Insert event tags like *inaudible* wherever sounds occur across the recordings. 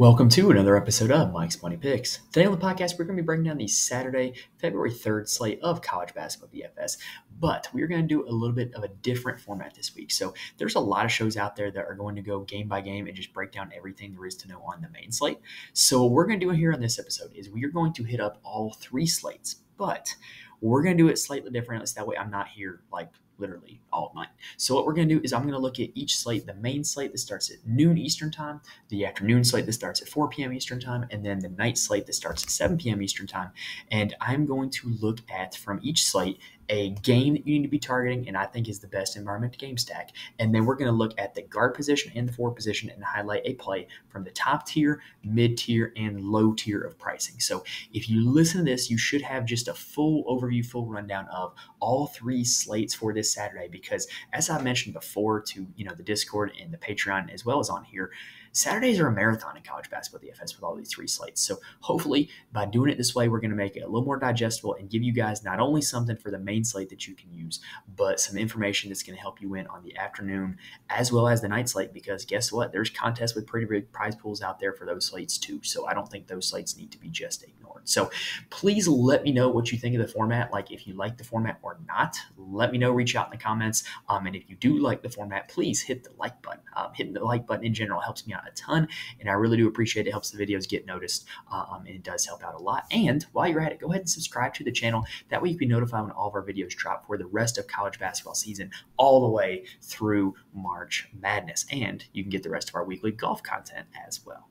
Welcome to another episode of Mike's Money Picks. Today on the podcast, we're going to be breaking down the Saturday, February 3rd slate of college basketball DFS, but we're going to do a little bit of a different format this week. So there's a lot of shows out there that are going to go game by game and just break down everything there is to know on the main slate. So what we're going to do here on this episode is we are going to hit up all three slates, but we're going to do it slightly differently. So that way I'm not here like literally all night. So what we're going to do is I'm going to look at each slate, the main slate that starts at noon Eastern time, the afternoon slate that starts at 4 p.m. Eastern time, and then the night slate that starts at 7 p.m. Eastern time. And I'm going to look at from each slate a game that you need to be targeting, and I think is the best environment game stack. And then we're going to look at the guard position and the forward position and highlight a play from the top tier, mid tier, and low tier of pricing. So if you listen to this, you should have just a full overview, full rundown of all three slates for this Saturday. Because as I mentioned before to you know the Discord and the Patreon as well as on here, Saturdays are a marathon in college basketball DFS with all these three slates. So hopefully, by doing it this way, we're going to make it a little more digestible and give you guys not only something for the main slate that you can use, but some information that's going to help you win on the afternoon as well as the night slate. Because guess what? There's contests with pretty big prize pools out there for those slates too. So I don't think those slates need to be just So please let me know what you think of the format. Like if you like the format or not, let me know. Reach out in the comments. Um, and if you do like the format, please hit the like button. Um, hitting the like button in general helps me out a ton, and I really do appreciate it. it helps the videos get noticed, um, and it does help out a lot. And while you're at it, go ahead and subscribe to the channel. That way you can be notified when all of our videos drop for the rest of college basketball season, all the way through March Madness, and you can get the rest of our weekly golf content as well.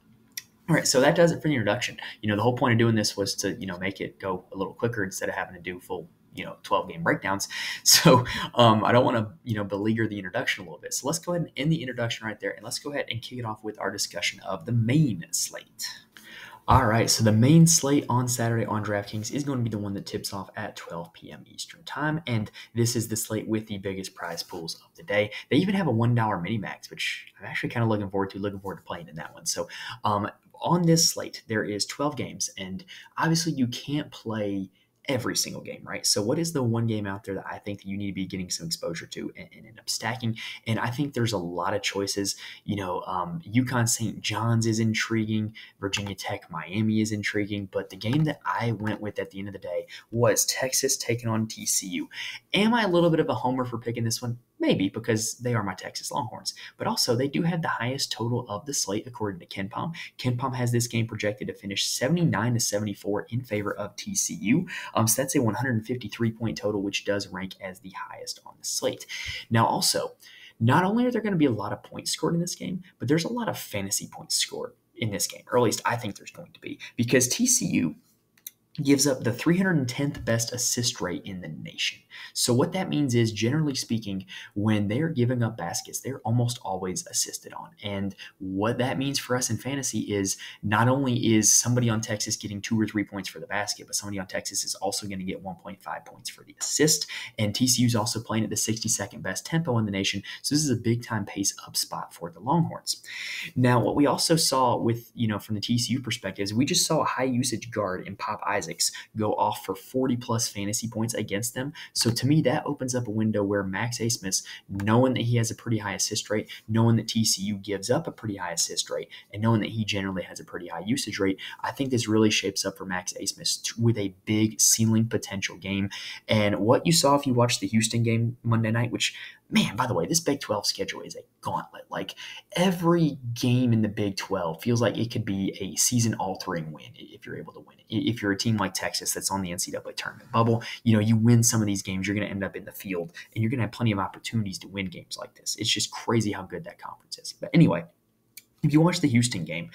All right, so that does it for the introduction. You know, the whole point of doing this was to, you know, make it go a little quicker instead of having to do full you know 12 game breakdowns *laughs* so um, i don't want to you know beleaguer the introduction a little bit so let's go ahead and end the introduction right there and let's go ahead and kick it off with our discussion of the main slate all right, so the main slate on Saturday on DraftKings is going to be the one that tips off at 12 p.m. Eastern Time, and this is the slate with the biggest prize pools of the day. They even have a $1 mini max, which I'm actually kind of looking forward to, looking forward to playing in that one. So, um, on this slate, there is 12 games, and obviously you can't play every single game, right? So, what is the one game out there that I think you need to be getting some exposure to and, and end up stacking? And I think there's a lot of choices. You know, um, UConn St. John's is intriguing, Virginia Tech Miami is intriguing, but the game that I went with at the end of the day was Texas taking on TCU. Am I a little bit of a homer for picking this one? Maybe because they are my Texas Longhorns, but also they do have the highest total of the slate according to Ken Palm. KenPom. KenPom has this game projected to finish 79 to 74 in favor of TCU. Um, so that's a 153 point total, which does rank as the highest on the slate. Now, also, not only are there going to be a lot of points scored in this game, but there's a lot of fantasy points scored in this game, or at least I think there's going to be, because TCU gives up the 310th best assist rate in the nation. So what that means is generally speaking when they're giving up baskets they're almost always assisted on. And what that means for us in fantasy is not only is somebody on Texas getting 2 or 3 points for the basket but somebody on Texas is also going to get 1.5 points for the assist and TCU is also playing at the 62nd best tempo in the nation. So this is a big time pace up spot for the Longhorns. Now what we also saw with, you know, from the TCU perspective is we just saw a high usage guard in Pop Isaac Isaacs go off for 40 plus fantasy points against them. So to me, that opens up a window where Max Abmas, knowing that he has a pretty high assist rate, knowing that TCU gives up a pretty high assist rate, and knowing that he generally has a pretty high usage rate, I think this really shapes up for Max Abmas with a big ceiling potential game. And what you saw if you watched the Houston game Monday night, which man, by the way, this Big 12 schedule is a gauntlet. Like every game in the Big 12 feels like it could be a season altering win if you're able to win it. If you're a team like Texas that's on the NCAA tournament bubble, you know, you win some of these games, you're going to end up in the field and you're going to have plenty of opportunities to win games like this. It's just crazy how good that conference is. But anyway, if you watch the Houston game,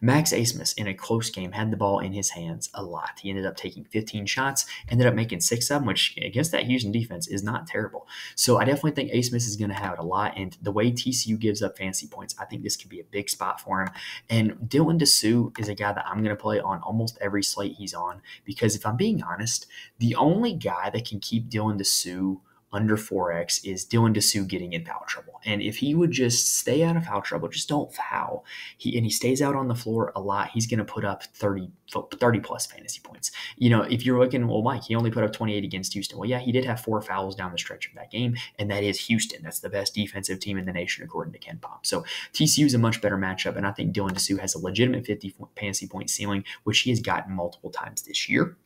Max Abmas in a close game had the ball in his hands a lot. He ended up taking 15 shots, ended up making six of them, which against that Houston defense is not terrible. So I definitely think Abmas is going to have it a lot. And the way TCU gives up fancy points, I think this could be a big spot for him. And Dylan Disu is a guy that I'm going to play on almost every slate he's on because if I'm being honest, the only guy that can keep Dylan Disu under 4x is Dylan Disu getting in foul trouble. And if he would just stay out of foul trouble, just don't foul, he and he stays out on the floor a lot, he's going to put up 30, 30 plus fantasy points. You know, if you're looking, well, Mike, he only put up 28 against Houston. Well, yeah, he did have four fouls down the stretch of that game, and that is Houston. That's the best defensive team in the nation, according to KenPom. So TCU is a much better matchup, and I think Dylan Disu has a legitimate 50 fantasy point ceiling, which he has gotten multiple times this year.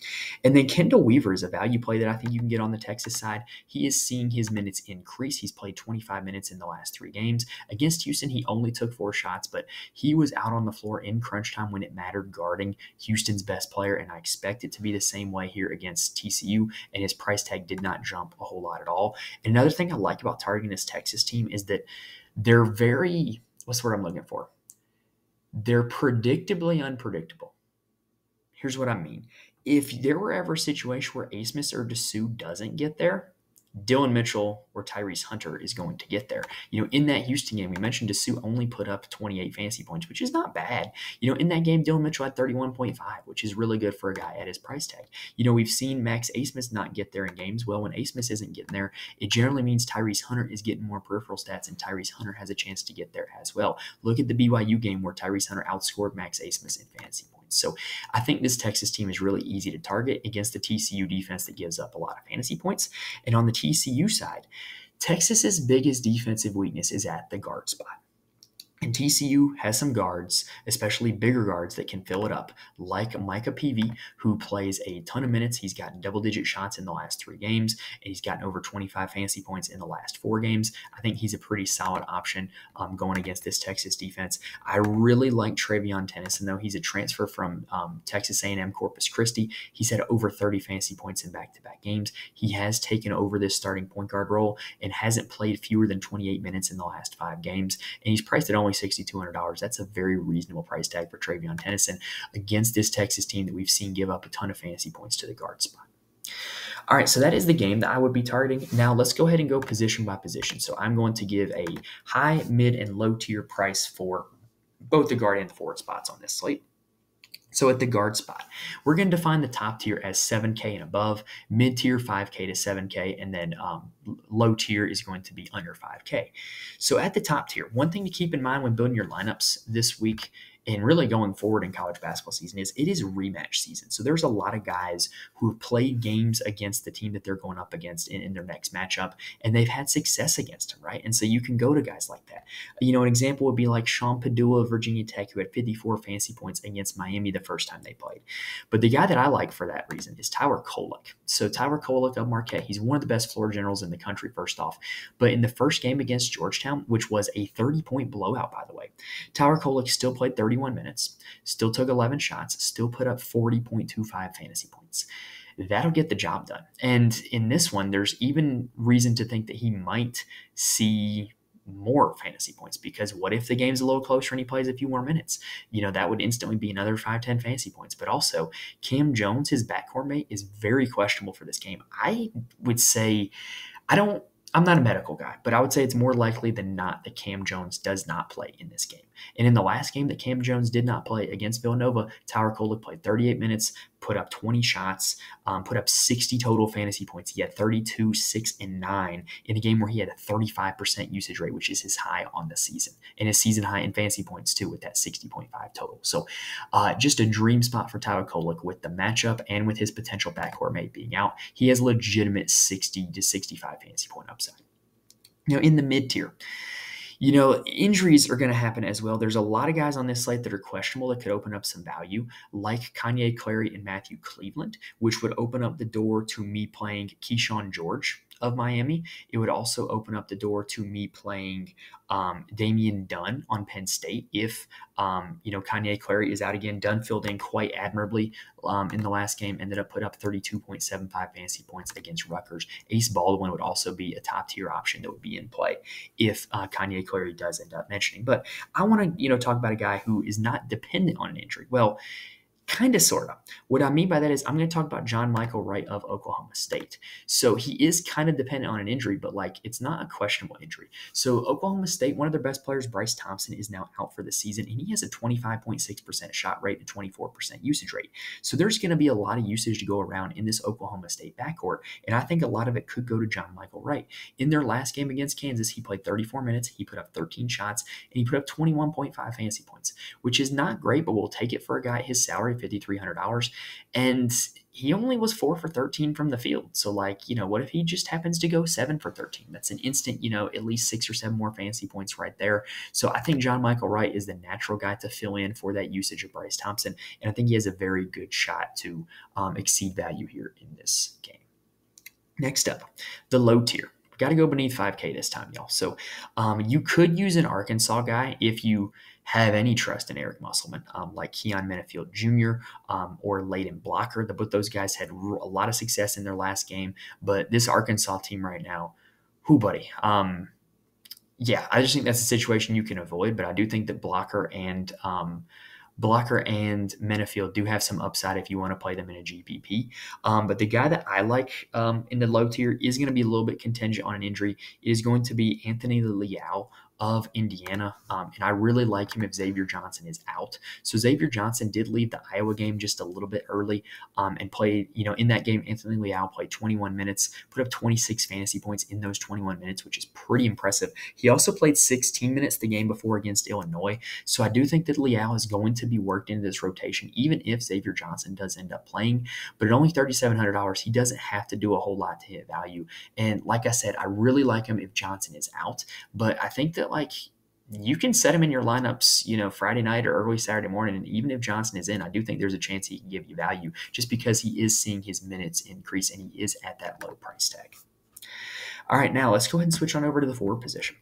And then Chendall Weaver is a value play that I think you can get on the Texas side. He is seeing his minutes increase. He's played 25 minutes in the last three games. Against Houston, he only took four shots, but he was out on the floor in crunch time when it mattered, guarding Houston's best player. And I expect it to be the same way here against TCU. And his price tag did not jump a whole lot at all. And another thing I like about targeting this Texas team is that they're very, what's the word I'm looking for? They're predictably unpredictable. Here's what I mean. If there were ever a situation where Abmas or Disu doesn't get there, Dillon Mitchell or Tyrese Hunter is going to get there. You know, in that Houston game, we mentioned Disu only put up 28 fantasy points, which is not bad. You know, in that game, Dillon Mitchell had 31.5, which is really good for a guy at his price tag. You know, we've seen Max Abmas not get there in games. Well, when Abmas isn't getting there, it generally means Tyrese Hunter is getting more peripheral stats, and Tyrese Hunter has a chance to get there as well. Look at the BYU game where Tyrese Hunter outscored Max Abmas in fantasy points. So I think this Texas team is really easy to target against the TCU defense that gives up a lot of fantasy points. And on the TCU side, Texas's biggest defensive weakness is at the guard spot. And TCU has some guards, especially bigger guards that can fill it up, like Micah Peavy, who plays a ton of minutes. He's gotten double digit shots in the last three games, and he's gotten over 25 fantasy points in the last four games. I think he's a pretty solid option um, going against this Texas defense. I really like Trevian Tennyson, though. He's a transfer from um, Texas A&M Corpus Christi. He's had over 30 fantasy points in back to back games. He has taken over this starting point guard role and hasn't played fewer than 28 minutes in the last five games, and he's priced at only $6,200. That's a very reasonable price tag for Trevian Tennyson against this Texas team that we've seen give up a ton of fantasy points to the guard spot. All right, so that is the game that I would be targeting. Now let's go ahead and go position by position. So I'm going to give a high, mid, and low tier price for both the guard and the forward spots on this slate. So at the guard spot, we're going to define the top tier as 7K and above, mid tier 5K to 7K, and then um, low tier is going to be under 5K. So at the top tier, one thing to keep in mind when building your lineups this week and really going forward in college basketball season is it is rematch season. So there's a lot of guys who have played games against the team that they're going up against in, in their next matchup, and they've had success against them, right? And so you can go to guys like that. You know, an example would be like Sean Pedulla of Virginia Tech, who had 54 fantasy points against Miami the first time they played. But the guy that I like for that reason is Tyler Kolek. So Tyler Kolek of Marquette, he's one of the best floor generals in the country, first off. But in the first game against Georgetown, which was a 30 point blowout, by the way, Tyler Kolek still played 31 minutes, still took 11 shots, still put up 40.25 fantasy points. That'll get the job done. And in this one, there's even reason to think that he might see more fantasy points because what if the game's a little closer and he plays a few more minutes? You know, that would instantly be another 5 10 fantasy points. But also, Cam Jones, his backcourt mate, is very questionable for this game. I would say, I don't I'm not a medical guy, but I would say it's more likely than not that Cam Jones does not play in this game. And in the last game that Cam Jones did not play against Villanova, Tyler Kolek played 38 minutes, put up 20 shots, um, put up 60 total fantasy points. He had 32, 6, and 9 in a game where he had a 35% usage rate, which is his high on the season, and his season high in fantasy points too, with that 60.5 total. So uh, just a dream spot for Tyler Kolek with the matchup and with his potential backcourt mate being out. He has legitimate 60 to 65 fantasy point upside. Know, in the mid tier, you know, injuries are going to happen as well. There's a lot of guys on this slate that are questionable that could open up some value, like Kanye Clary and Matthew Cleveland, which would open up the door to me playing Kyshawn George of Miami. It would also open up the door to me playing um, Damian Dunn on Penn State if um, you know Kanye Clary is out again. Dunn filled in quite admirably um, in the last game. Ended up put up 32.75 fantasy points against Rutgers. Ace Baldwin would also be a top tier option that would be in play if uh, Kanye Clary does end up mentioning. But I want to you know talk about a guy who is not dependent on an injury. Well Kind of, sort of. What I mean by that is I'm going to talk about John Michael Wright of Oklahoma State. So he is kind of dependent on an injury, but like it's not a questionable injury. So Oklahoma State, one of their best players, Bryce Thompson, is now out for the season, and he has a 25.6% shot rate and 24% usage rate. So there's going to be a lot of usage to go around in this Oklahoma State backcourt, and I think a lot of it could go to John Michael Wright. In their last game against Kansas, he played 34 minutes, he put up 13 shots, and he put up 21.5 fantasy points, which is not great, but we'll take it for a guy his salary $5,300. And he only was four for 13 from the field. So, like, you know, what if he just happens to go seven for 13? That's an instant, you know, at least six or seven more fantasy points right there. So, I think John Michael Wright is the natural guy to fill in for that usage of Bryce Thompson. And I think he has a very good shot to um, exceed value here in this game. Next up, the low tier. Got to go beneath 5K this time, y'all. So, um, you could use an Arkansas guy if you have any trust in Eric Musselman, um, like Keon Menifield Jr. Um, or Layden Blocker. The, both those guys had a lot of success in their last game, but this Arkansas team right now, who buddy? Um, yeah, I just think that's a situation you can avoid. But I do think that Blocker and um, Blocker and Menifield do have some upside if you want to play them in a GPP. Um, but the guy that I like um, in the low tier is going to be a little bit contingent on an injury. It is going to be Anthony Leal of Indiana. Um, and I really like him if Xavier Johnson is out. So Xavier Johnson did leave the Iowa game just a little bit early um, and played, you know, in that game, Anthony Leal played 21 minutes, put up 26 fantasy points in those 21 minutes, which is pretty impressive. He also played 16 minutes the game before against Illinois. So I do think that Leal is going to be worked into this rotation, even if Xavier Johnson does end up playing. But at only $3,700, he doesn't have to do a whole lot to hit value. And like I said, I really like him if Johnson is out. But I think that like you can set him in your lineups, you know, Friday night or early Saturday morning. And even if Johnson is in, I do think there's a chance he can give you value just because he is seeing his minutes increase and he is at that low price tag. All right, now let's go ahead and switch on over to the forward position.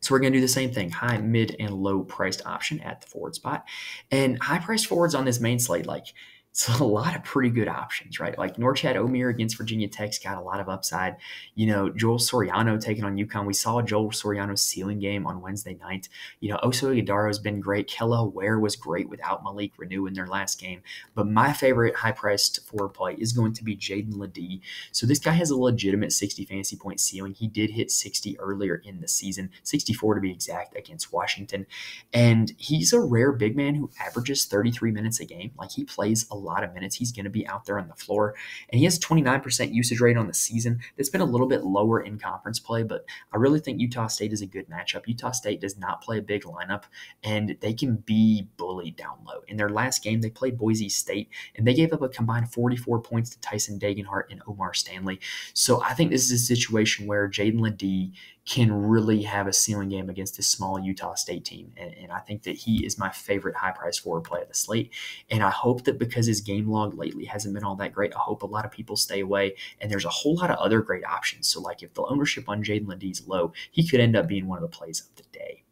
So we're going to do the same thing, high, mid, and low priced option at the forward spot. And high priced forwards on this main slate, like so a lot of pretty good options, right? Like Norchad Omier against Virginia Tech's got a lot of upside. You know, Joel Soriano taking on UConn. We saw Joel Soriano's ceiling game on Wednesday night. You know, Oso Ighodaro's been great. Kel'el Ware was great without Malik Reneau in their last game. But my favorite high-priced forward play is going to be Jaedon LeDee. So this guy has a legitimate 60 fantasy point ceiling. He did hit 60 earlier in the season, 64 to be exact, against Washington. And he's a rare big man who averages 33 minutes a game. Like he plays a lot of minutes. He's going to be out there on the floor. And he has 29% usage rate on the season. That's been a little bit lower in conference play, but I really think Utah State is a good matchup. Utah State does not play a big lineup, and they can be bullied down low. In their last game, they played Boise State, and they gave up a combined 44 points to Tyson Degenhart and O'Mar Stanley. So I think this is a situation where Jaedon LeDee can really have a ceiling game against this small Utah State team. And, and, I think that he is my favorite high price forward play of the slate. And I hope that because his game log lately hasn't been all that great, I hope a lot of people stay away. And there's a whole lot of other great options. So, like if the ownership on Jaedon LeDee is low, he could end up being one of the plays of the day.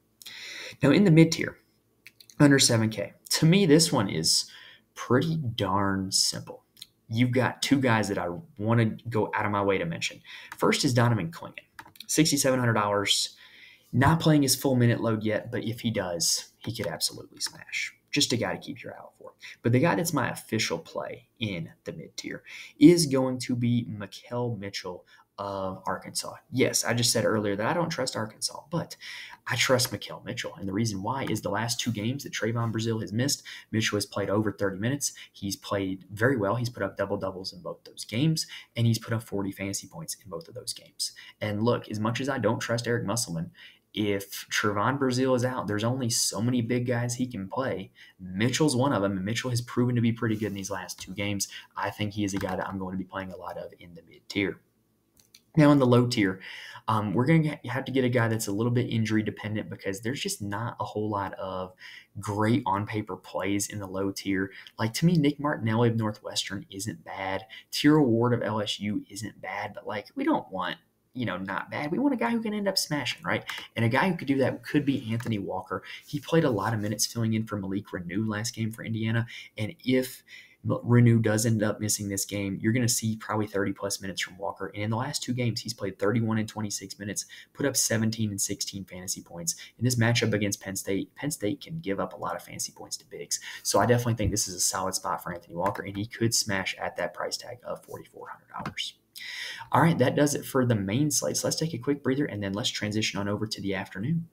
Now, in the mid tier, under 7K, to me, this one is pretty darn simple. You've got two guys that I want to go out of my way to mention. First is Donovan Clingan. $6,700. Not playing his full minute load yet, but if he does, he could absolutely smash. Just a guy to keep your eye out for. But the guy that's my official play in the mid tier is going to be Makhel Mitchell of Arkansas. Yes, I just said earlier that I don't trust Arkansas, but I trust Makhel Mitchell. And the reason why is the last two games that Trevon Brazile has missed, Mitchell has played over 30 minutes. He's played very well. He's put up double doubles in both those games, and he's put up 40 fantasy points in both of those games. And look, as much as I don't trust Eric Musselman, if Trevon Brazile is out, there's only so many big guys he can play. Mitchell's one of them, and Mitchell has proven to be pretty good in these last two games. I think he is a guy that I'm going to be playing a lot of in the mid tier. Now, in the low tier, um, we're going to have to get a guy that's a little bit injury dependent because there's just not a whole lot of great on paper plays in the low tier. Like to me, Nick Martinelli of Northwestern isn't bad. Tyrell Ward of LSU isn't bad, but like we don't want you know, not bad. We want a guy who can end up smashing, right? And a guy who could do that could be Anthony Walker. He played a lot of minutes filling in for Malik Reneau last game for Indiana. And if Reneau does end up missing this game, you're going to see probably 30 plus minutes from Walker. And in the last two games, he's played 31 and 26 minutes, put up 17 and 16 fantasy points. In this matchup against Penn State, Penn State can give up a lot of fantasy points to bigs. So I definitely think this is a solid spot for Anthony Walker, and he could smash at that price tag of $4,400. All right, that does it for the main slate. So let's take a quick breather and then let's transition on over to the afternoon.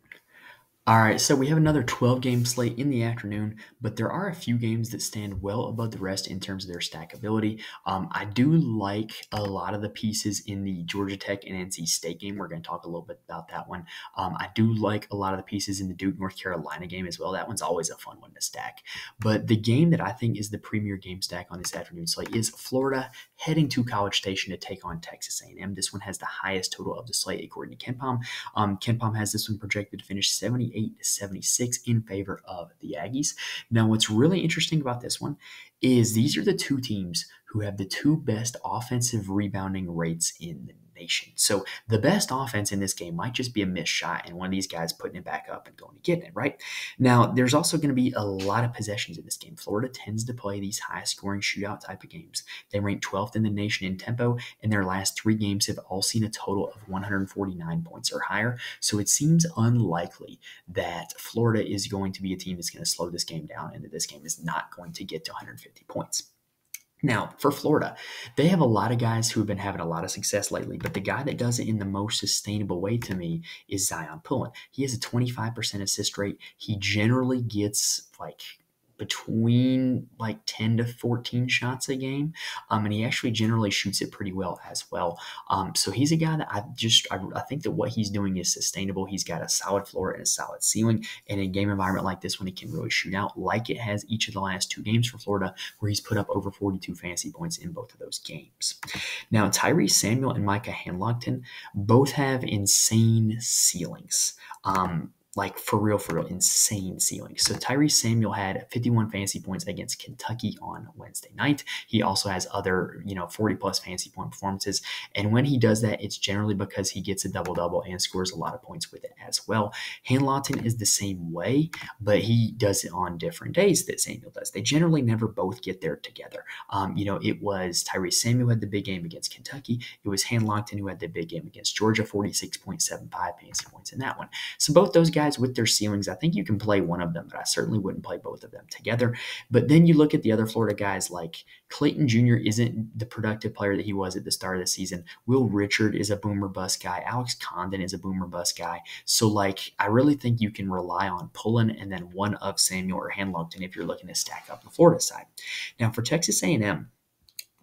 All right, so we have another 12 game slate in the afternoon, but there are a few games that stand well above the rest in terms of their stackability. Um, I do like a lot of the pieces in the Georgia Tech and NC State game. We're going to talk a little bit about that one. Um, I do like a lot of the pieces in the Duke North Carolina game as well. That one's always a fun one to stack. But the game that I think is the premier game stack on this afternoon slate is Florida heading to College Station to take on Texas A&M. This one has the highest total of the slate according to KenPom. Um, KenPom has this one projected to finish 78 78 to 76 in favor of the Aggies. Now, what's really interesting about this one is these are the two teams who have the two best offensive rebounding rates in the nation. So the best offense in this game might just be a missed shot and one of these guys putting it back up and going to get it, right? Now, there's also going to be a lot of possessions in this game. Florida tends to play these high scoring shootout type of games. They rank 12th in the nation in tempo, and their last three games have all seen a total of 149 points or higher. So it seems unlikely that Florida is going to be a team that's going to slow this game down and that this game is not going to get to 150 points. Now, for Florida, they have a lot of guys who have been having a lot of success lately, but the guy that does it in the most sustainable way to me is Zyon Pullin. He has a 25% assist rate. He generally gets like between like 10 to 14 shots a game. Um, and he actually generally shoots it pretty well as well. Um, so he's a guy that I just, I, I, think that what he's doing is sustainable. He's got a solid floor and a solid ceiling. And in a game environment like this one, he can really shoot out like it has each of the last two games for Florida, where he's put up over 42 fantasy points in both of those games. Now, Tyrese Samuel and Micah Handlogten both have insane ceilings. Um, like for real, for real, insane ceiling. So Tyrese Samuel had 51 fantasy points against Kentucky on Wednesday night. He also has other, you know, 40 plus fantasy point performances. And when he does that, it's generally because he gets a double double and scores a lot of points with it as well. Handlogten is the same way, but he does it on different days that Samuel does. They generally never both get there together. Um, you know, it was Tyrese Samuel had the big game against Kentucky. It was Handlogten who had the big game against Georgia, 46.75 fantasy points in that one. So both those guys guys with their ceilings, I think you can play one of them, but I certainly wouldn't play both of them together. But then you look at the other Florida guys like Clayton Jr. isn't the productive player that he was at the start of the season. Will Richard is a boomer bust guy. Alex Condon is a boomer bust guy. So like I really think you can rely on Pullin and then one of Samuel or Handlogten if you're looking to stack up the Florida side. Now for Texas A&M,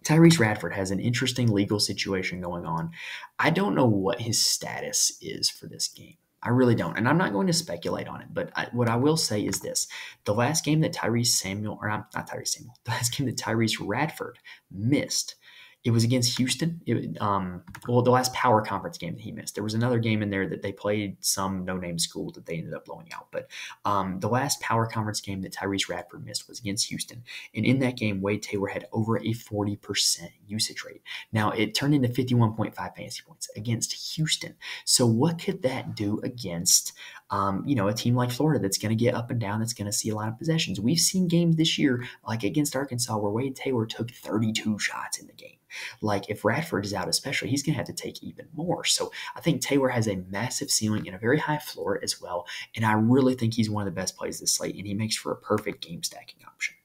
Tyrece Radford has an interesting legal situation going on. I don't know what his status is for this game. I really don't. And I'm not going to speculate on it, but I, what I will say is this. The last game that Tyrese Samuel, or not Tyrese Samuel, *laughs* the last game that Tyrece Radford missed it was against Houston. It, um, well, the last power conference game that he missed. There was another game in there that they played some no-name school that they ended up blowing out. But um, the last power conference game that Tyrece Radford missed was against Houston, and in that game, Wade Taylor had over a forty percent usage rate. Now it turned into fifty-one point five fantasy points against Houston. So what could that do against? Um, you know, a team like Florida that's going to get up and down, that's going to see a lot of possessions. We've seen games this year, like against Arkansas, where Wade Taylor took 32 shots in the game. Like if Radford is out, especially, he's going to have to take even more. So I think Taylor has a massive ceiling and a very high floor as well. And I really think he's one of the best plays this slate, and he makes for a perfect game stacking option.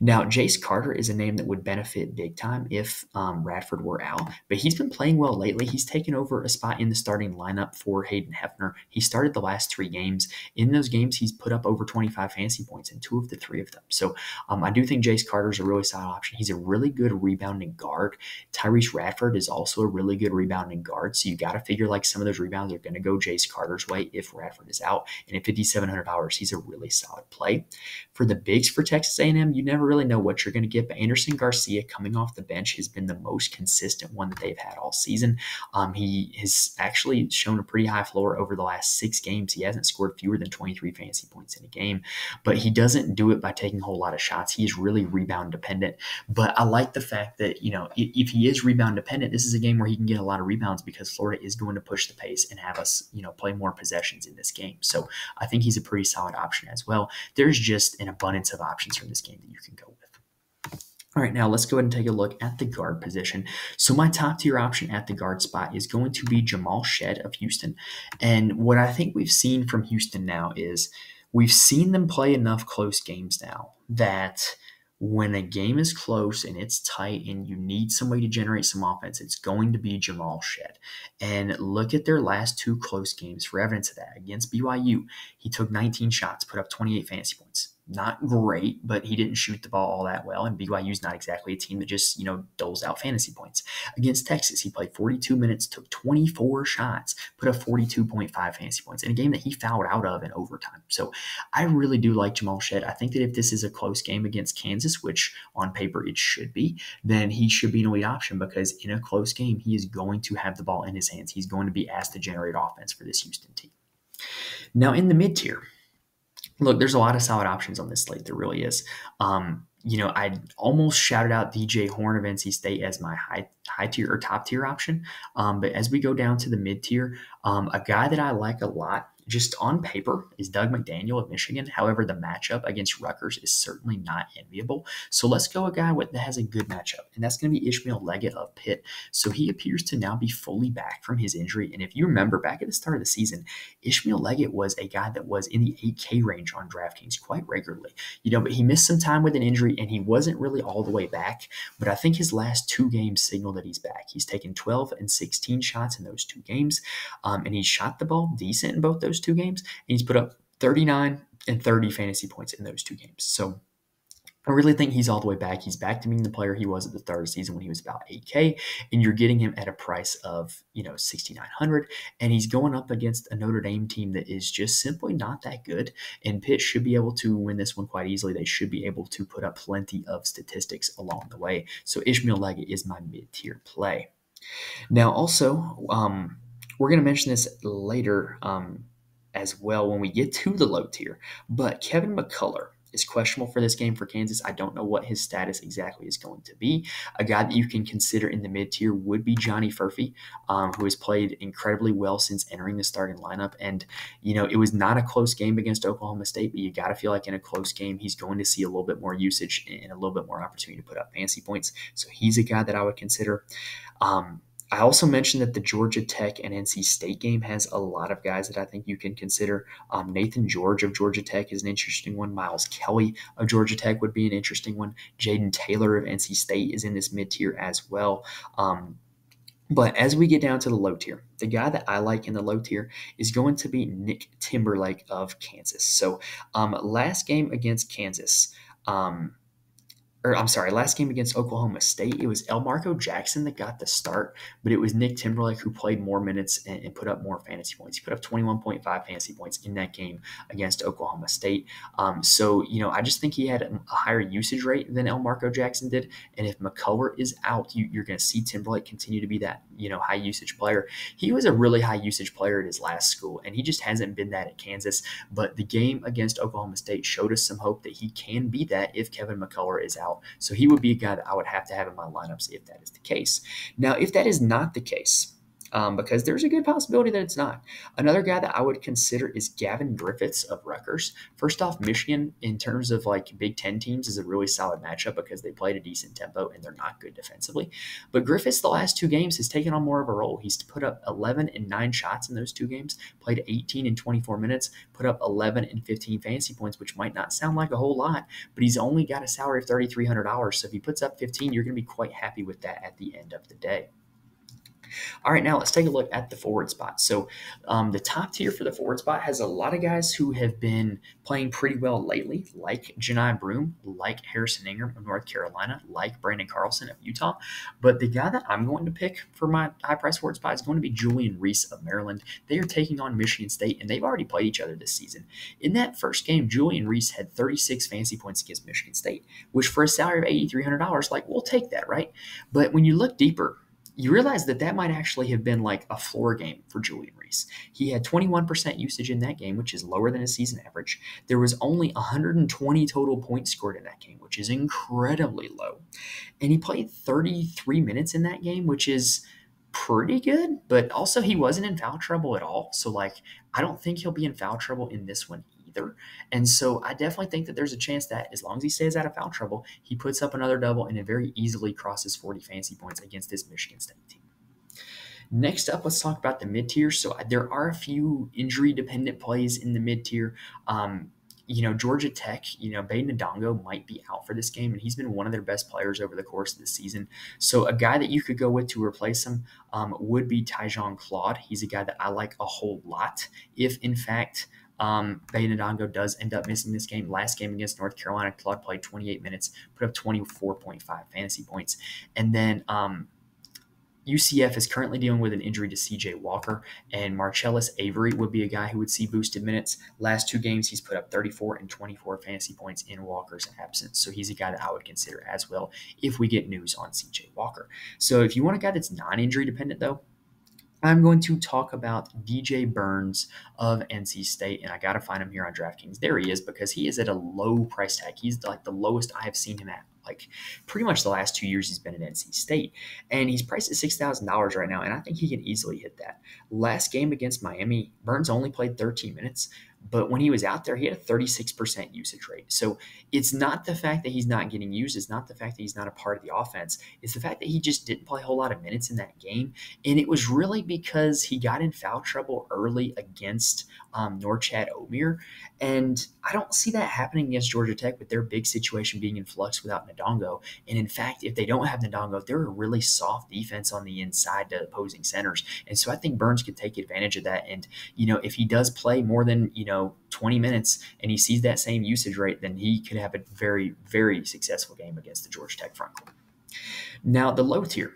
Now, Jace Carter is a name that would benefit big time if um, Radford were out, but he's been playing well lately. He's taken over a spot in the starting lineup for Hayden Hefner. He started the last three games. In those games, he's put up over 25 fantasy points in two of the three of them. So um, I do think Jace Carter is a really solid option. He's a really good rebounding guard. Tyrece Radford is also a really good rebounding guard. So you got to figure like some of those rebounds are going to go Jace Carter's way if Radford is out. And at $5,700, he's a really solid play. For the bigs for Texas A&M, you never really know what you're going to get. But Andersson Garcia coming off the bench has been the most consistent one that they've had all season. Um, he has actually shown a pretty high floor over the last six games. He hasn't scored fewer than 23 fantasy points in a game, but he doesn't do it by taking a whole lot of shots. He is really rebound dependent. But I like the fact that, you know, if he is rebound dependent, this is a game where he can get a lot of rebounds because Florida is going to push the pace and have us, you know, play more possessions in this game. So I think he's a pretty solid option as well. There's just an abundance of options from this game that you can go with. All right, now let's go ahead and take a look at the guard position. So my top tier option at the guard spot is going to be Jamal Shead of Houston. And what I think we've seen from Houston now is we've seen them play enough close games now that when a game is close and it's tight and you need somebody to generate some offense, it's going to be Jamal Shead. And look at their last two close games for evidence of that. Against BYU, he took 19 shots, put up 28 fantasy points not great, but he didn't shoot the ball all that well. And BYU's not exactly a team that just, you know, doles out fantasy points. Against Texas, he played 42 minutes, took 24 shots, put up 42.5 fantasy points in a game that he fouled out of in overtime. So I really do like Jamal Shead. I think that if this is a close game against Kansas, which on paper it should be, then he should be an elite option because in a close game, he is going to have the ball in his hands. He's going to be asked to generate offense for this Houston team. Now, in the mid tier, look, there's a lot of solid options on this slate. There really is. Um, you know, I almost shouted out DJ Horne of NC State as my high high tier or top tier option. Um, but as we go down to the mid tier, um, a guy that I like a lot just on paper is Dug McDaniel of Michigan. However, the matchup against Rutgers is certainly not enviable. So let's go a guy with, that has a good matchup, and that's going to be Ishmael Leggett of Pitt. So he appears to now be fully back from his injury. And if you remember back at the start of the season, Ishmael Leggett was a guy that was in the 8K range on DraftKings quite regularly. You know, but he missed some time with an injury and he wasn't really all the way back. But I think his last two games signal that he's back. He's taken 12 and 16 shots in those two games, um, and he shot the ball decent in both those those two games, and he's put up 39 and 30 fantasy points in those two games. So I really think he's all the way back. He's back to being the player he was at the start of the season when he was about 8K, and you're getting him at a price of, you know, 6,900. And he's going up against a Notre Dame team that is just simply not that good. And Pitt should be able to win this one quite easily. They should be able to put up plenty of statistics along the way. So Ishmael Leggett is my mid tier play. Now, also, um, we're going to mention this later. Um, as well when we get to the low tier. But Kevin McCullar is questionable for this game for Kansas. I don't know what his status exactly is going to be. A guy that you can consider in the mid tier would be Johnny Furphy, um, who has played incredibly well since entering the starting lineup. And, you know, it was not a close game against Oklahoma State, but you got to feel like in a close game, he's going to see a little bit more usage and a little bit more opportunity to put up fancy points. So he's a guy that I would consider. Um, I also mentioned that the Georgia Tech and NC State game has a lot of guys that I think you can consider. Um, Naithan George of Georgia Tech is an interesting one. Miles Kelly of Georgia Tech would be an interesting one. Jayden Taylor of NC State is in this mid tier as well. Um, but as we get down to the low tier, the guy that I like in the low tier is going to be Nick Timberlake of Kansas. So, um, last game against Kansas, um, or I'm sorry, last game against Oklahoma State, it was Elmarko Jackson that got the start, but it was Nick Timberlake who played more minutes and, and put up more fantasy points. He put up 21.5 fantasy points in that game against Oklahoma State. Um, so, you know, I just think he had a higher usage rate than Elmarko Jackson did. And if McCullar is out, you, you're going to see Timberlake continue to be that, you know, high usage player. He was a really high usage player at his last school, and he just hasn't been that at Kansas. But the game against Oklahoma State showed us some hope that he can be that if Kevin McCullar is out So he would be a guy that I would have to have in my lineups if that is the case. Now, if that is not the case, um, because there's a good possibility that it's not. Another guy that I would consider is Gavin Griffiths of Rutgers. First off, Michigan, in terms of like Big Ten teams, is a really solid matchup because they played a decent tempo and they're not good defensively. But Griffiths, the last two games, has taken on more of a role. He's put up 11 and 9 shots in those two games, played 18 and 24 minutes, put up 11 and 15 fantasy points, which might not sound like a whole lot, but he's only got a salary of $3,300. So if he puts up 15, you're going to be quite happy with that at the end of the day. All right, now let's take a look at the forward spot. So, um, the top tier for the forward spot has a lot of guys who have been playing pretty well lately, like Johni Broom, like Harrison Ingram of North Carolina, like Branden Carlson of Utah. But the guy that I'm going to pick for my high price forward spot is going to be Julian Reese of Maryland. They are taking on Michigan State, and they've already played each other this season. In that first game, Julian Reese had 36 fantasy points against Michigan State, which for a salary of $8,300, like we'll take that, right? But when you look deeper, you realize that that might actually have been like a floor game for Julian Reese. He had 21% usage in that game, which is lower than his season average. There was only 120 total points scored in that game, which is incredibly low. And he played 33 minutes in that game, which is pretty good, but also he wasn't in foul trouble at all. So, like, I don't think he'll be in foul trouble in this one either. And so I definitely think that there's a chance that as long as he stays out of foul trouble, he puts up another double and it very easily crosses 40 fantasy points against this Michigan State team. Next up, let's talk about the mid tier. So there are a few injury dependent plays in the mid tier. Um, you know, Georgia Tech, you know, Baden Ndongo might be out for this game, and he's been one of their best players over the course of the season. So, a guy that you could go with to replace him um, would be Tyzhaun Claude. He's a guy that I like a whole lot. If, in fact, um, Baden Ndongo does end up missing this game. Last game against North Carolina, Claude played 28 minutes, put up 24.5 fantasy points. And then um, UCF is currently dealing with an injury to CJ Walker, and Marchelus Avery would be a guy who would see boosted minutes. Last two games, he's put up 34 and 24 fantasy points in Walker's absence. So he's a guy that I would consider as well if we get news on CJ Walker. So if you want a guy that's non injury dependent, though, I'm going to talk about DJ Burns of NC State, and I got to find him here on DraftKings. There he is because he is at a low price tag. He's like the lowest I have seen him at. Like pretty much the last two years he's been at NC State, and he's priced at six thousand dollars right now, and I think he can easily hit that. Last game against Miami, Burns only played 13 minutes, but when he was out there, he had a 36% usage rate. So it's not the fact that he's not getting used. It's not the fact that he's not a part of the offense. It's the fact that he just didn't play a whole lot of minutes in that game. And it was really because he got in foul trouble early against um, Norchad Omier. And I don't see that happening against Georgia Tech with their big situation being in flux without Ndongo. And in fact, if they don't have Ndongo, they're a really soft defense on the inside to opposing centers. And so I think Burns could take advantage of that. And, you know, if he does play more than, you know, 20 minutes and he sees that same usage rate, then he could have a very, very successful game against the Georgia Tech front court. Now, the low tier.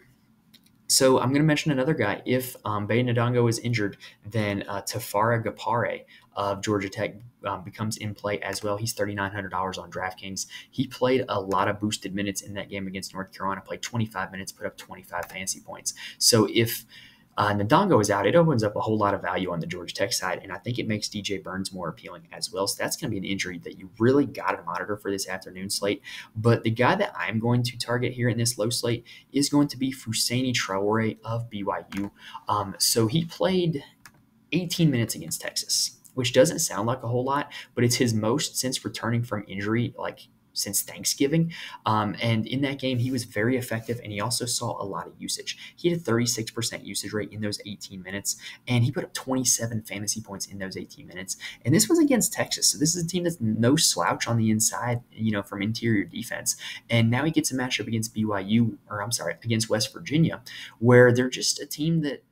So I'm going to mention another guy. If um, Baye Ndongo is injured, then uh, Tafara Gapare of Georgia Tech um, becomes in play as well. He's $3,900 on DraftKings. He played a lot of boosted minutes in that game against North Carolina, played 25 minutes, put up 25 fantasy points. So if uh, Ndongo is out, it opens up a whole lot of value on the Georgia Tech side, and I think it makes DJ Burns more appealing as well. So that's going to be an injury that you really got to monitor for this afternoon slate. But the guy that I'm going to target here in this low slate is going to be Fousseyni Traore of BYU. Um, so he played 18 minutes against Texas which doesn't sound like a whole lot, but it's his most since returning from injury, like since Thanksgiving. Um, and in that game, he was very effective and he also saw a lot of usage. He had a 36% usage rate in those 18 minutes, and he put up 27 fantasy points in those 18 minutes. And this was against Texas. So this is a team that's no slouch on the inside, you know, from interior defense. And now he gets a matchup against BYU, or I'm sorry, against West Virginia, where they're just a team that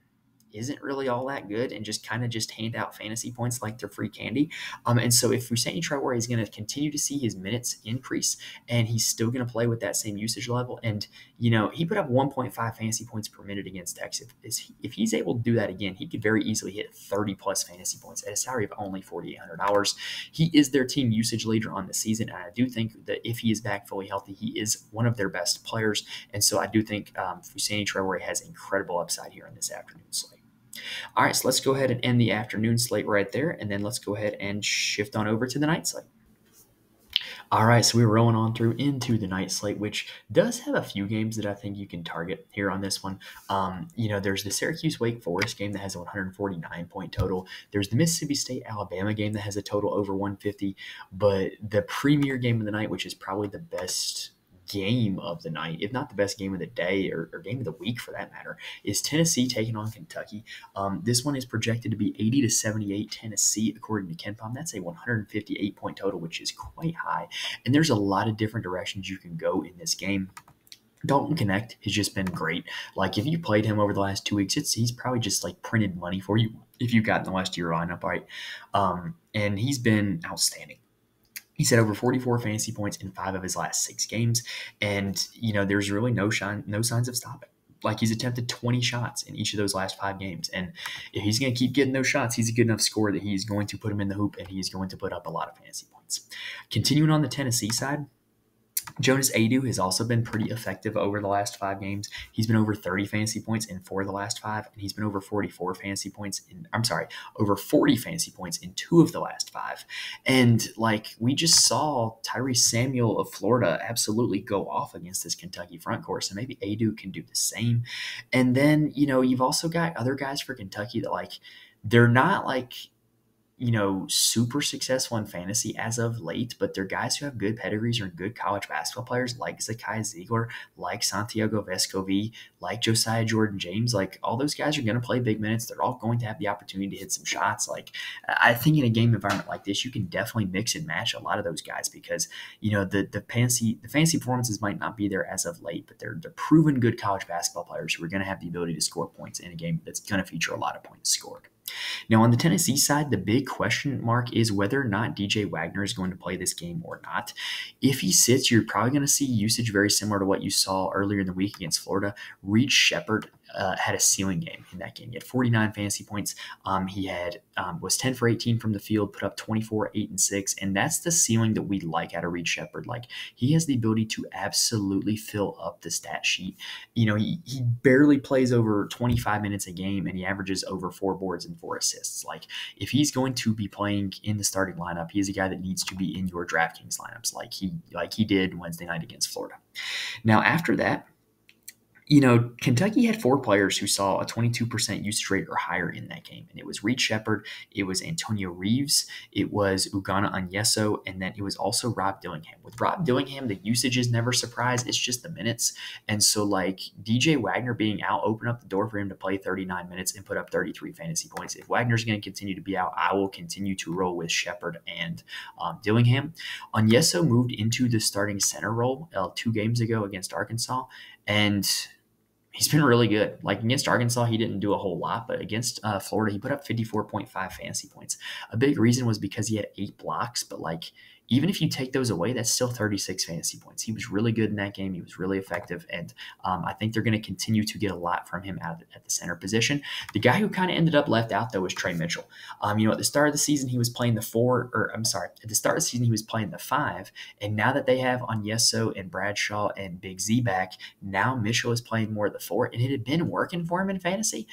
isn't really all that good and just kind of just hand out fantasy points like they're free candy. Um, and so if Fousseyni Traore is going to continue to see his minutes increase and he's still going to play with that same usage level, and you know he put up 1.5 fantasy points per minute against Texas. If, if he's able to do that again, he could very easily hit 30 plus fantasy points at a salary of only $4,800. He is their team usage leader on the season, and I do think that if he is back fully healthy, he is one of their best players. And so I do think um, Fousseyni Traore has incredible upside here in this afternoon slate. All right, so let's go ahead and end the afternoon slate right there, and then let's go ahead and shift on over to the night slate. All right, so we're rolling on through into the night slate, which does have a few games that I think you can target here on this one. Um, you know, there's the Syracuse Wake Forest game that has a 149 point total. There's the Mississippi State Alabama game that has a total over 150. But the premier game of the night, which is probably the best game of the night, if not the best game of the day or, or game of the week for that matter, is Tennessee taking on Kentucky. Um, this one is projected to be 80 to 78 Tennessee, according to KenPom. That's a 158 point total, which is quite high. And there's a lot of different directions you can go in this game. Dalton Knecht has just been great. Like if you played him over the last two weeks, it's he's probably just like printed money for you if you got in the last year lineup, right? Um, and he's been outstanding. He's had over 44 fantasy points in five of his last six games, and you know there's really no shine, no signs of stopping. Like he's attempted 20 shots in each of those last five games, and if he's going to keep getting those shots, he's a good enough scorer that he's going to put him in the hoop, and he's going to put up a lot of fantasy points. Continuing on the Tennessee side, Jonas Aidoo has also been pretty effective over the last five games. He's been over 30 fantasy points in four of the last five, and he's been over 44 fantasy points in, I'm sorry, over 40 fantasy points in two of the last five. And like we just saw Tyrese Samuel of Florida absolutely go off against this Kentucky front course, and maybe Aidoo can do the same. And then, you know, you've also got other guys for Kentucky that like, they're not like you know, super successful in fantasy as of late, but they're guys who have good pedigrees or good college basketball players like Zakai Zeigler, like Santiago Vescovi, like Josiah Jordan James. Like all those guys are going to play big minutes. They're all going to have the opportunity to hit some shots. Like I think in a game environment like this, you can definitely mix and match a lot of those guys because you know the the fancy the fancy performances might not be there as of late, but they're they're proven good college basketball players who are going to have the ability to score points in a game that's going to feature a lot of points scored. Now, on the Tennessee side, the big question mark is whether or not DJ Wagner is going to play this game or not. If he sits, you're probably going to see usage very similar to what you saw earlier in the week against Florida. Reed Sheppard uh, had a ceiling game in that game. He had 49 fantasy points. Um, he had um, was 10 for 18 from the field, put up 24, 8 and 6, and that's the ceiling that we like out of Reed Sheppard. Like he has the ability to absolutely fill up the stat sheet. You know, he he barely plays over 25 minutes a game, and he averages over four boards and four assists. Like if he's going to be playing in the starting lineup, he is a guy that needs to be in your DraftKings lineups, like he like he did Wednesday night against Florida. Now after that you know, Kentucky had four players who saw a 22% usage rate or higher in that game. And it was Reed Sheppard, it was Antonio Reeves, it was Ugonna Onyenso, and then it was also Rob Dillingham. With Rob Dillingham, the usage is never surprise, it's just the minutes. And so, like, DJ Wagner being out opened up the door for him to play 39 minutes and put up 33 fantasy points. If Wagner's going to continue to be out, I will continue to roll with Sheppard and um, Dillingham. Onyenso moved into the starting center role uh, two games ago against Arkansas. And he's been really good. Like against Arkansas, he didn't do a whole lot, but against uh, Florida, he put up 54.5 fantasy points. A big reason was because he had eight blocks, but like even if you take those away, that's still 36 fantasy points. He was really good in that game. He was really effective. And um, I think they're going to continue to get a lot from him out at the center position. The guy who kind of ended up left out, though, was Tre Mitchell. Um, you know, at the start of the season, he was playing the four, or I'm sorry, at the start of the season, he was playing the five. And now that they have Onyenso and Bradshaw and Big Z back, now Mitchell is playing more of the four. And it had been working for him in fantasy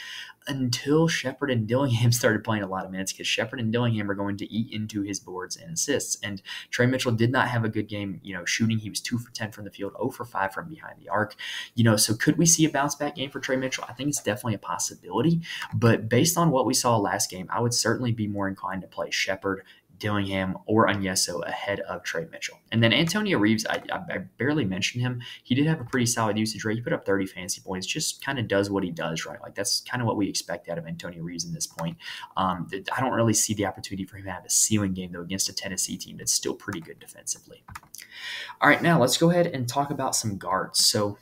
until Sheppard and Dillingham *laughs* started playing a lot of minutes because Sheppard and Dillingham are going to eat into his boards and assists. And Tre Mitchell did not have a good game, you know, shooting. He was two for 10 from the field, 0 for 5 from behind the arc. You know, so could we see a bounce back game for Tre Mitchell? I think it's definitely a possibility. But based on what we saw last game, I would certainly be more inclined to play Sheppard Dillingham or Onyenso ahead of Tre Mitchell. And then Antonio Reeves, I, I, barely mentioned him. He did have a pretty solid usage rate. He put up 30 fantasy points, just kind of does what he does, right? Like that's kind of what we expect out of Antonio Reeves in this point. Um, I don't really see the opportunity for him to have a ceiling game, though, against a Tennessee team that's still pretty good defensively. All right, now let's go ahead and talk about some guards. So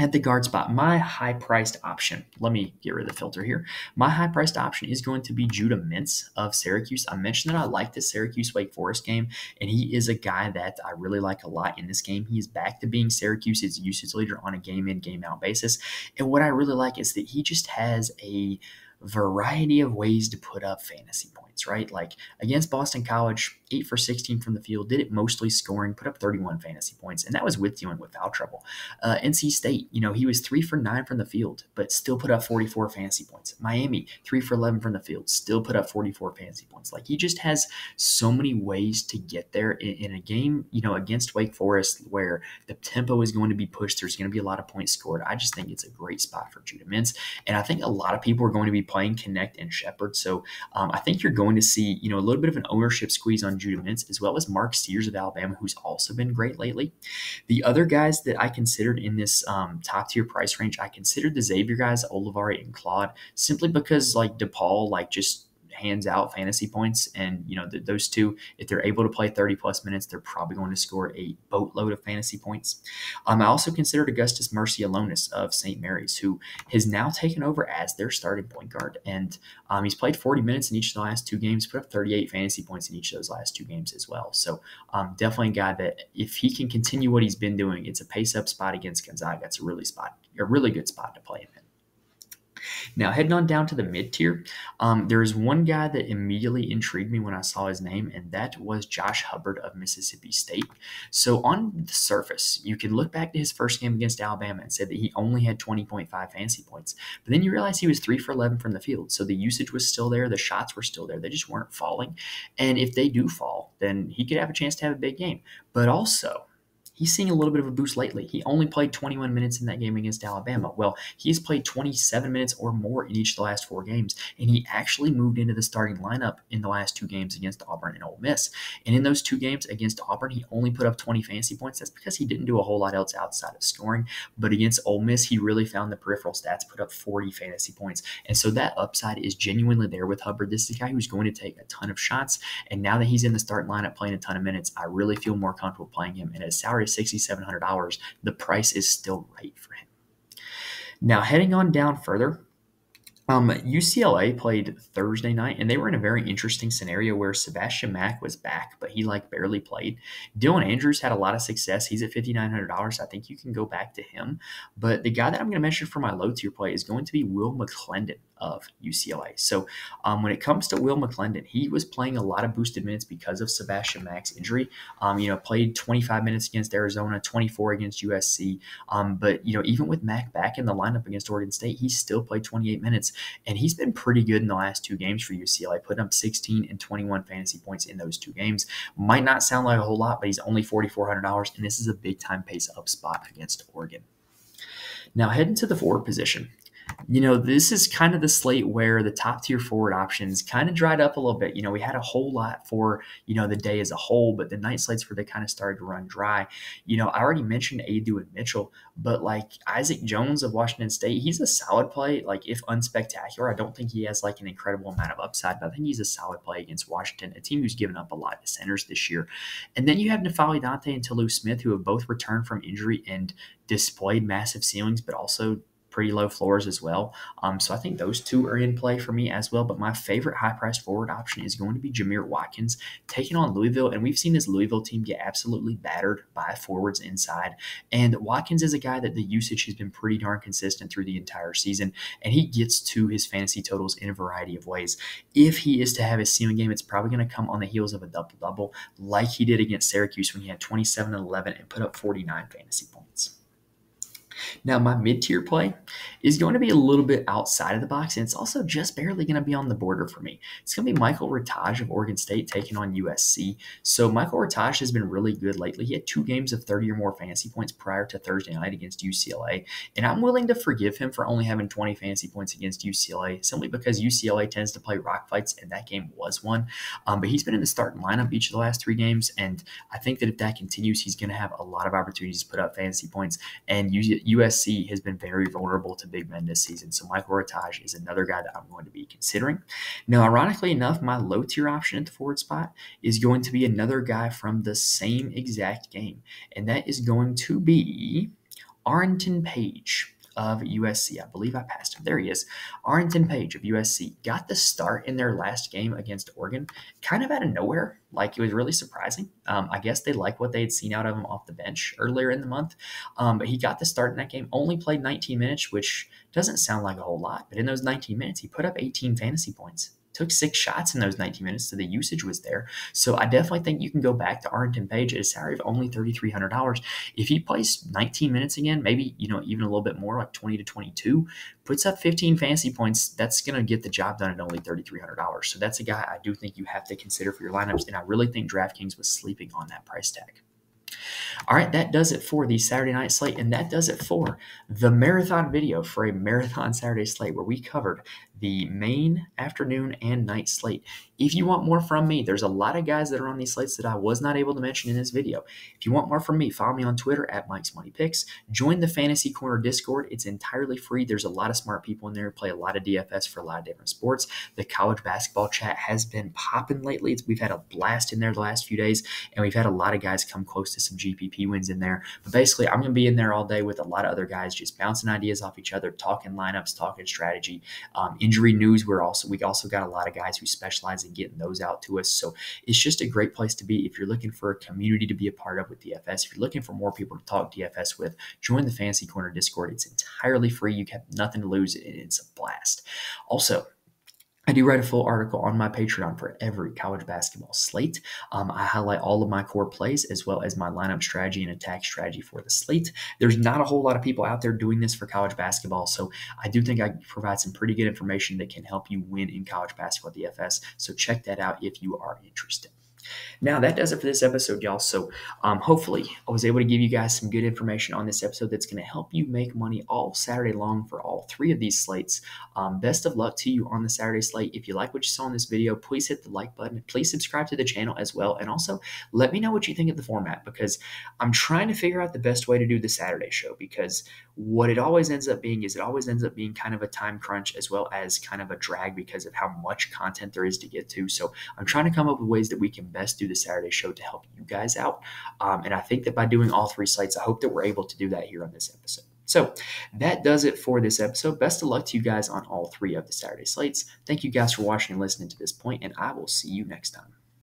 at the guard spot, my high priced option, let me get rid of the filter here. My high priced option is going to be Judah Mintz of Syracuse. I mentioned that I like the Syracuse Wake Forest game, and he is a guy that I really like a lot in this game. He is back to being Syracuse's usage leader on a game in, game out basis. And what I really like is that he just has a variety of ways to put up fantasy points, right? Like against Boston College, 8 for 16 from the field, did it mostly scoring, put up 31 fantasy points, and that was with dealing with foul trouble. Uh, NC State, you know, he was 3 for 9 from the field, but still put up 44 fantasy points. Miami, 3 for 11 from the field, still put up 44 fantasy points. Like he just has so many ways to get there in, in a game, you know, against Wake Forest where the tempo is going to be pushed. There's going to be a lot of points scored. I just think it's a great spot for Judah Mintz. And I think a lot of people are going to be playing Knecht and Sheppard. So um, I think you're going to see, you know, a little bit of an ownership squeeze on Judah Mintz, as well as Mark Sears of Alabama, who's also been great lately. The other guys that I considered in this um, top tier price range, I considered the Xavier guys, Olivari and Claude, simply because like DePaul, like just hands out fantasy points. And, you know, th- those two, if they're able to play 30 plus minutes, they're probably going to score a boatload of fantasy points. Um, I also considered Augustus Marciulionis of St. Mary's, who has now taken over as their starting point guard. And um, he's played 40 minutes in each of the last two games, put up 38 fantasy points in each of those last two games as well. So um, definitely a guy that if he can continue what he's been doing, it's a pace up spot against Gonzaga. It's a really spot, a really good spot to play him in. Now, heading on down to the mid tier, um, there is one guy that immediately intrigued me when I saw his name, and that was Josh Hubbard of Mississippi State. So, on the surface, you can look back to his first game against Alabama and said that he only had 20.5 fantasy points. But then you realize he was 3 for 11 from the field. So, the usage was still there, the shots were still there, they just weren't falling. And if they do fall, then he could have a chance to have a big game. But also, he's seeing a little bit of a boost lately. He only played 21 minutes in that game against Alabama. Well, he's played 27 minutes or more in each of the last four games, and he actually moved into the starting lineup in the last two games against Auburn and Ole Miss. And in those two games against Auburn, he only put up 20 fantasy points. That's because he didn't do a whole lot else outside of scoring. But against Ole Miss, he really found the peripheral stats, put up 40 fantasy points. And so that upside is genuinely there with Hubbard. This is a guy who's going to take a ton of shots. And now that he's in the starting lineup playing a ton of minutes, I really feel more comfortable playing him. And his salary $6,700, the price is still right for him. Now, heading on down further, um, UCLA played Thursday night, and they were in a very interesting scenario where Sebastian Mack was back, but he like barely played. Dylan Andrews had a lot of success. He's at fifty nine hundred dollars. I think you can go back to him. But the guy that I'm going to mention for my low tier play is going to be Will McClendon of UCLA. So um, when it comes to Will McClendon, he was playing a lot of boosted minutes because of Sebastian Mack's injury. Um, you know, played 25 minutes against Arizona, 24 against USC. Um, but you know, even with Mack back in the lineup against Oregon State, he still played 28 minutes, and he's been pretty good in the last two games for UCLA. putting up 16 and 21 fantasy points in those two games. Might not sound like a whole lot, but he's only $4,400, and this is a big time pace up spot against Oregon. Now, heading to the forward position you know, this is kind of the slate where the top tier forward options kind of dried up a little bit. You know, we had a whole lot for, you know, the day as a whole, but the night slates where they kind of started to run dry. You know, I already mentioned Aidoo and Mitchell, but like Isaac Jones of Washington State, he's a solid play. Like, if unspectacular, I don't think he has like an incredible amount of upside, but I think he's a solid play against Washington, a team who's given up a lot to centers this year. And then you have N'Faly Dante and Tolu Smith, who have both returned from injury and displayed massive ceilings, but also pretty low floors as well. Um, so I think those two are in play for me as well. But my favorite high priced forward option is going to be Jamir Watkins taking on Louisville. And we've seen this Louisville team get absolutely battered by forwards inside. And Watkins is a guy that the usage has been pretty darn consistent through the entire season. And he gets to his fantasy totals in a variety of ways. If he is to have a ceiling game, it's probably going to come on the heels of a double double like he did against Syracuse when he had 27 and 11 and put up 49 fantasy points. Now, my mid tier play is going to be a little bit outside of the box, and it's also just barely going to be on the border for me. It's going to be Michael Rataj of Oregon State taking on USC. So, Michael Rataj has been really good lately. He had two games of 30 or more fantasy points prior to Thursday night against UCLA, and I'm willing to forgive him for only having 20 fantasy points against UCLA simply because UCLA tends to play rock fights, and that game was one. Um, but he's been in the starting lineup each of the last three games, and I think that if that continues, he's going to have a lot of opportunities to put up fantasy points and use USC has been very vulnerable to big men this season. So Michael Rataj is another guy that I'm going to be considering. Now, ironically enough, my low tier option at the forward spot is going to be another guy from the same exact game, and that is going to be Arrinten Page of USC. I believe I passed him. There he is. Arrinten Page of USC got the start in their last game against Oregon, kind of out of nowhere. Like it was really surprising. Um, I guess they like what they had seen out of him off the bench earlier in the month. Um, but he got the start in that game, only played 19 minutes, which doesn't sound like a whole lot. But in those 19 minutes, he put up 18 fantasy points took six shots in those 19 minutes, so the usage was there. So I definitely think you can go back to Arrinten Page at a salary of only $3,300. If he plays 19 minutes again, maybe, you know, even a little bit more, like 20 to 22, puts up 15 fantasy points, that's going to get the job done at only $3,300. So that's a guy I do think you have to consider for your lineups, and I really think DraftKings was sleeping on that price tag. All right, that does it for the Saturday night slate, and that does it for the marathon video for a marathon Saturday slate where we covered the main afternoon and night slate. If you want more from me, there's a lot of guys that are on these slates that I was not able to mention in this video. If you want more from me, follow me on Twitter at Mike's Money Picks. Join the Fantasy Corner Discord. It's entirely free. There's a lot of smart people in there who play a lot of DFS for a lot of different sports. The college basketball chat has been popping lately. We've had a blast in there the last few days, and we've had a lot of guys come close to some GPP wins in there. But basically, I'm going to be in there all day with a lot of other guys just bouncing ideas off each other, talking lineups, talking strategy, um, injury news. We're also we also got a lot of guys who specialize in getting those out to us. So it's just a great place to be if you're looking for a community to be a part of with DFS. If you're looking for more people to talk DFS with, join the Fantasy Corner Discord. It's entirely free. You have nothing to lose, and it's a blast. Also, I do write a full article on my Patreon for every college basketball slate. Um, I highlight all of my core plays as well as my lineup strategy and attack strategy for the slate. There's not a whole lot of people out there doing this for college basketball, so I do think I provide some pretty good information that can help you win in college basketball DFS. So check that out if you are interested. Now, that does it for this episode, y'all. So, um, hopefully, I was able to give you guys some good information on this episode that's going to help you make money all Saturday long for all three of these slates. Um, best of luck to you on the Saturday slate. If you like what you saw in this video, please hit the like button. Please subscribe to the channel as well. And also, let me know what you think of the format because I'm trying to figure out the best way to do the Saturday show because what it always ends up being is it always ends up being kind of a time crunch as well as kind of a drag because of how much content there is to get to. So I'm trying to come up with ways that we can best do the Saturday show to help you guys out. Um, and I think that by doing all three sites, I hope that we're able to do that here on this episode. So that does it for this episode. Best of luck to you guys on all three of the Saturday slates. Thank you guys for watching and listening to this point, and I will see you next time.